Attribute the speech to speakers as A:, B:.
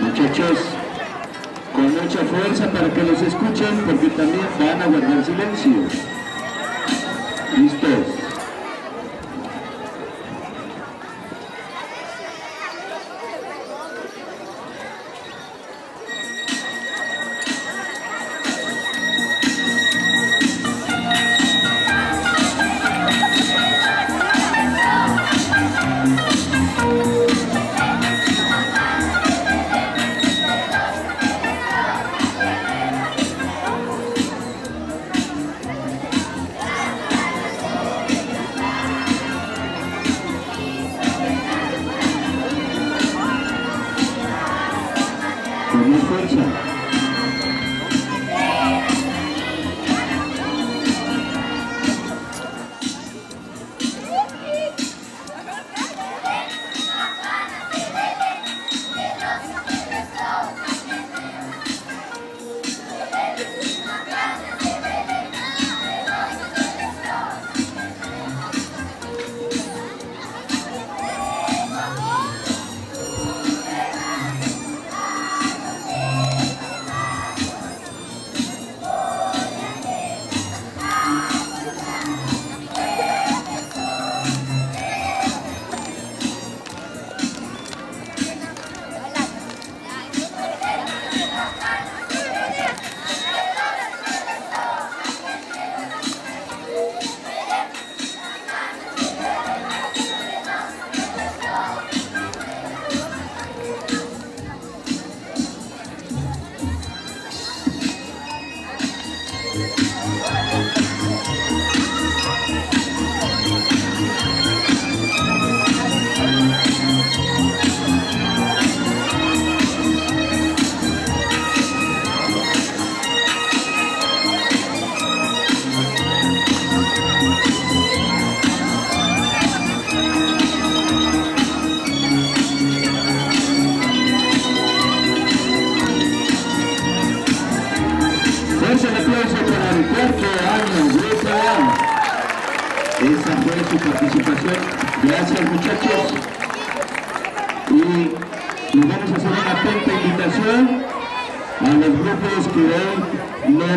A: Muchachos, con mucha fuerza para que los escuchen, porque también van a guardar silencio. ¿Listos? Con Esa fue su participación. Gracias muchachos. Y les vamos a hacer una atenta invitación a los grupos que hoy no